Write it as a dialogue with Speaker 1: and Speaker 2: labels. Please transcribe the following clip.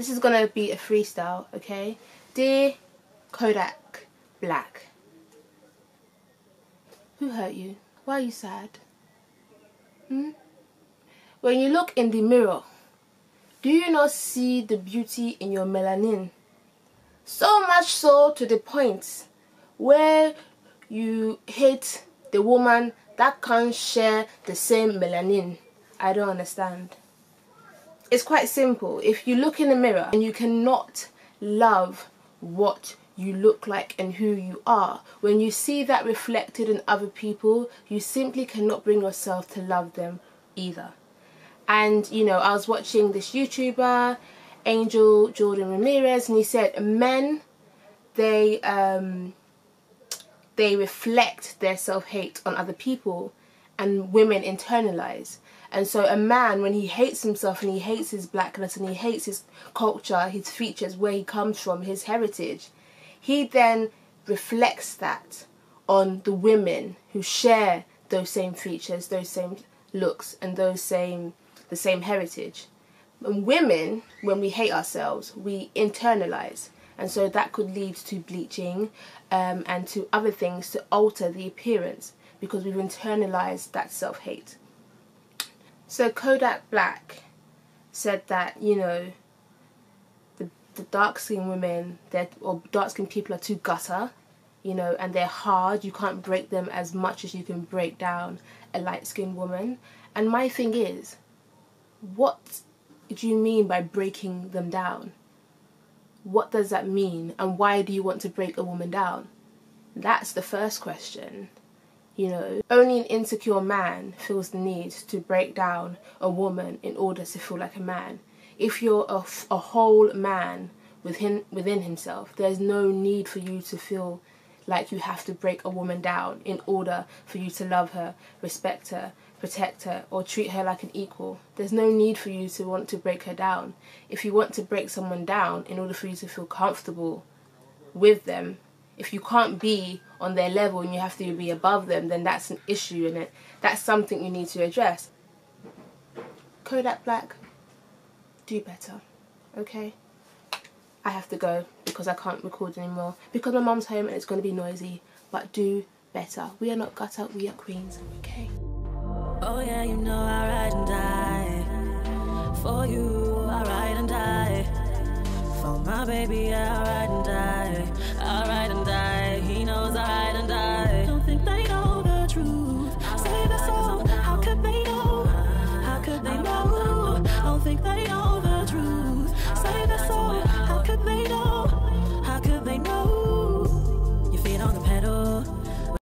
Speaker 1: this is gonna be a freestyle, okay? Dear Kodak Black, who hurt you? Why are you sad? Hmm? When you look in the mirror, do you not see the beauty in your melanin? So much so to the point where you hate the woman that can't share the same melanin. I don't understand. It's quite simple. If you look in the mirror and you cannot love what you look like and who you are, when you see that reflected in other people, you simply cannot bring yourself to love them either. And, you know, I was watching this YouTuber, Angel Jordan Ramirez, and he said men, they, um, they reflect their self-hate on other people and women internalize. And so a man, when he hates himself and he hates his blackness and he hates his culture, his features, where he comes from, his heritage, he then reflects that on the women who share those same features, those same looks, and those same the same heritage. And women, when we hate ourselves, we internalize, and so that could lead to bleaching um, and to other things to alter the appearance because we've internalized that self-hate. So Kodak Black said that, you know, the, the dark-skinned women, or dark-skinned people are too gutter, you know, and they're hard. You can't break them as much as you can break down a light-skinned woman. And my thing is, what do you mean by breaking them down? What does that mean? And why do you want to break a woman down? That's the first question. You know, only an insecure man feels the need to break down a woman in order to feel like a man. If you're a, whole man within within himself, there's no need for you to feel like you have to break a woman down in order for you to love her, respect her, protect her, or treat her like an equal. There's no need for you to want to break her down. If you want to break someone down in order for you to feel comfortable with them, if you can't be on their level and you have to be above them, then that's an issue in it. That's something you need to address. Kodak Black, do better, okay? I have to go because I can't record anymore because my mom's home and it's going to be noisy. But do better. We are not gutter, we are queens, okay? Oh yeah, you know I ride and die for you. I ride and die for my baby. I ride and die. I ride